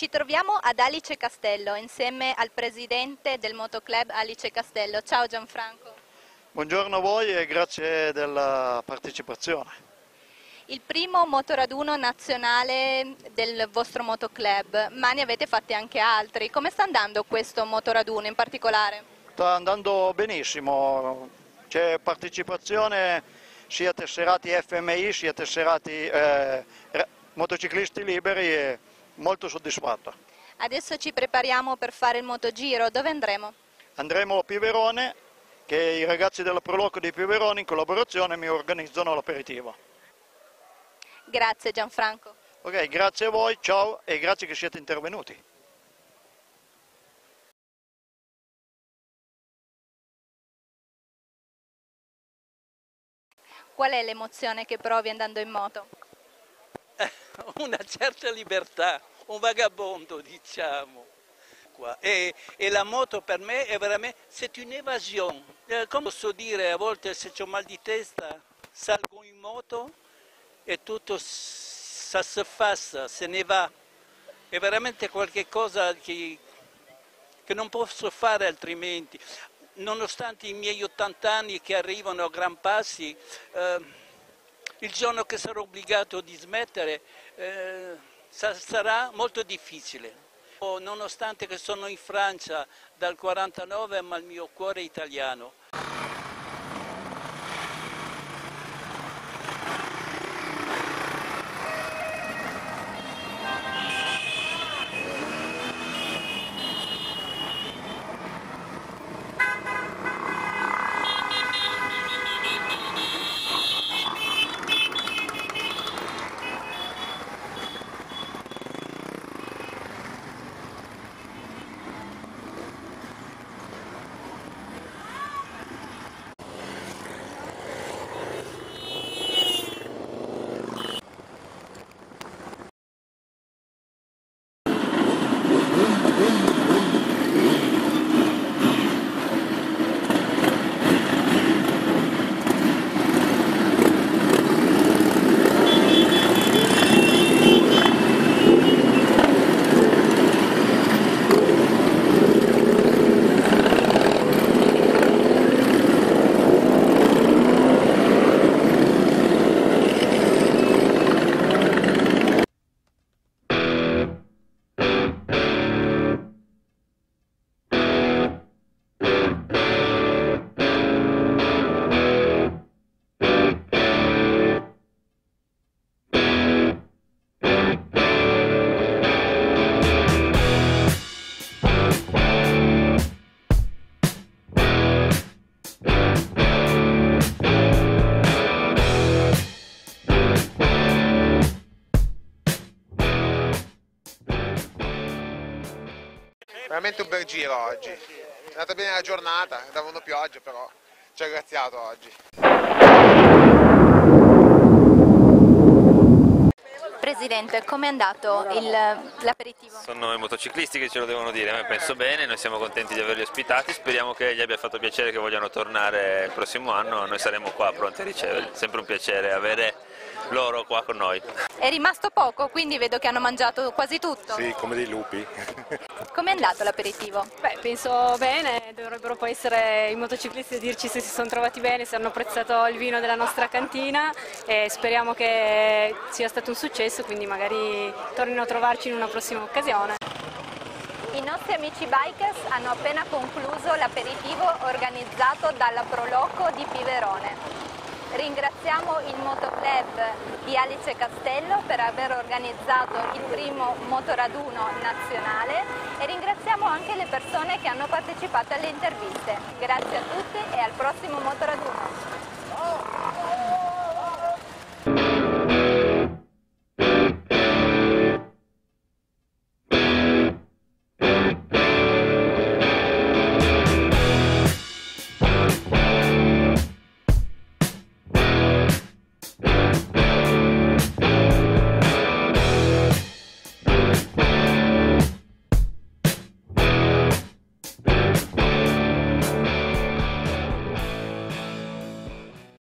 Ci troviamo ad Alice Castello insieme al presidente del motoclub Alice Castello. Ciao Gianfranco. Buongiorno a voi e grazie della partecipazione. Il primo motoraduno nazionale del vostro motoclub, ma ne avete fatti anche altri. Come sta andando questo motoraduno in particolare? Sta andando benissimo, c'è partecipazione sia tesserati FMI sia tesserati eh, motociclisti liberi e molto soddisfatto. Adesso ci prepariamo per fare il motogiro, dove andremo? Andremo a Piverone, che i ragazzi della Proloco di Piverone in collaborazione mi organizzano l'aperitivo. Grazie Gianfranco. Ok, grazie a voi, ciao e grazie che siete intervenuti. Qual è l'emozione che provi andando in moto? Una certa libertà, un vagabondo diciamo. E, e, la moto per me è veramente, c'est un'evasione. Eh, come posso dire, a volte se ho mal di testa salgo in moto e tutto ça se passa, se ne va. È veramente qualcosa che, che non posso fare altrimenti. Nonostante i miei 80 anni che arrivano a gran passi, eh, il giorno che sarò obbligato di smettere eh, sarà molto difficile. Nonostante che sono in Francia dal 49, ma il mio cuore è italiano. Veramente un bel giro oggi. È andata bene la giornata, davano pioggia però ci ha graziato oggi. Presidente, com'è andato l'aperitivo? Sono i motociclisti che ce lo devono dire, a me penso bene, noi siamo contenti di averli ospitati, speriamo che gli abbia fatto piacere che vogliano tornare il prossimo anno, noi saremo qua pronti a riceverli, sempre un piacere avere loro qua con noi. È rimasto poco, quindi vedo che hanno mangiato quasi tutto. Sì, come dei lupi. Com'è andato l'aperitivo? Beh, penso bene, dovrebbero poi essere i motociclisti a dirci se si sono trovati bene, se hanno apprezzato il vino della nostra cantina e speriamo che sia stato un successo, quindi magari tornino a trovarci in una prossima occasione. I nostri amici bikers hanno appena concluso l'aperitivo organizzato dalla Proloco di Piverone. Ringraziamo il Motoclub di Alice Castello per aver organizzato il primo motoraduno nazionale e ringraziamo anche le persone che hanno partecipato alle interviste. Grazie a tutti e al prossimo motoraduno.